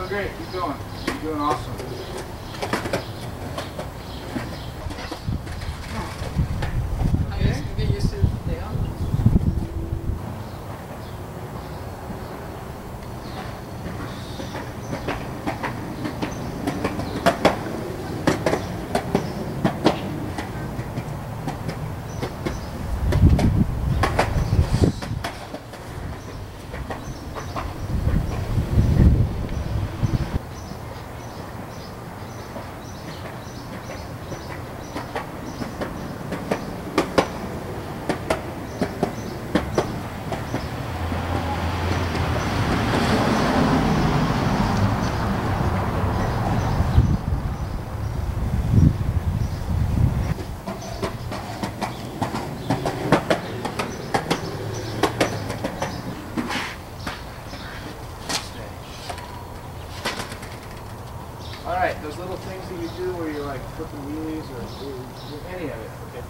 doing great. Keep going. You're doing awesome. All right, those little things that you do where you're like flipping wheelies or, or any of it. Okay.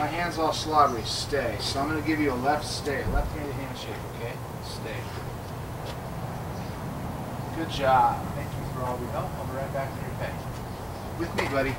My hand's all slobbery. Stay. So I'm going to give you a left stay, a left-handed handshake, okay? Stay. Good job. Thank you for all your help. I'll be right back to your pay. With me, buddy.